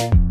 you